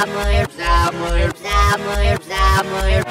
Samuel, Samuel, Samuel, Samuel,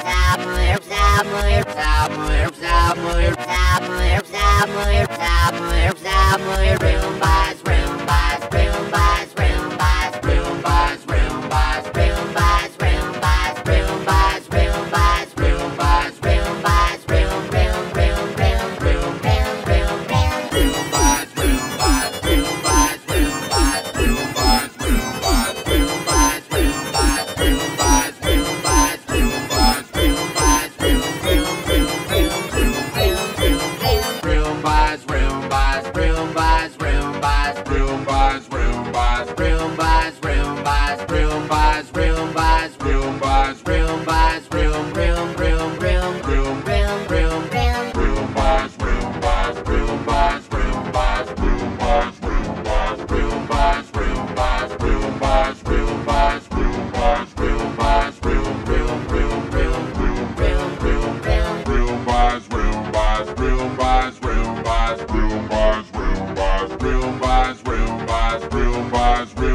buys, room buys, room buys, room buys, room buys, room buys, room buys, room, room, room, room, room, room, room, room, room buys, room buys, room buys, room buys, room buys, room buys, room buys, room buys, room buys, room buys, room buys, room buys, room, room, room, room, room, room, room, room, room buys, room buys, room buys, room buys, room buys, room buys, room buys, room buys, room buys, room eyes.